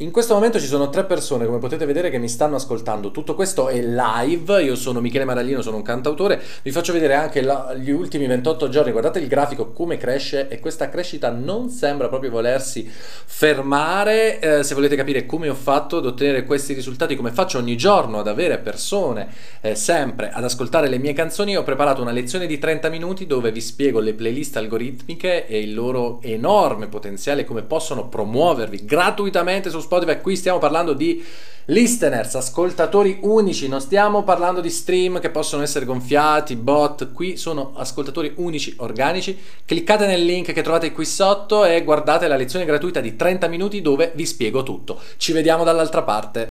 In questo momento ci sono tre persone, come potete vedere, che mi stanno ascoltando. Tutto questo è live. Io sono Michele Maraglino, sono un cantautore. Vi faccio vedere anche la, gli ultimi 28 giorni. Guardate il grafico come cresce e questa crescita non sembra proprio volersi fermare. Eh, se volete capire come ho fatto ad ottenere questi risultati, come faccio ogni giorno ad avere persone eh, sempre ad ascoltare le mie canzoni, ho preparato una lezione di 30 minuti dove vi spiego le playlist algoritmiche e il loro enorme potenziale, come possono promuovervi gratuitamente su Spotify, qui stiamo parlando di listeners, ascoltatori unici, non stiamo parlando di stream che possono essere gonfiati, bot, qui sono ascoltatori unici, organici. Cliccate nel link che trovate qui sotto e guardate la lezione gratuita di 30 minuti dove vi spiego tutto. Ci vediamo dall'altra parte.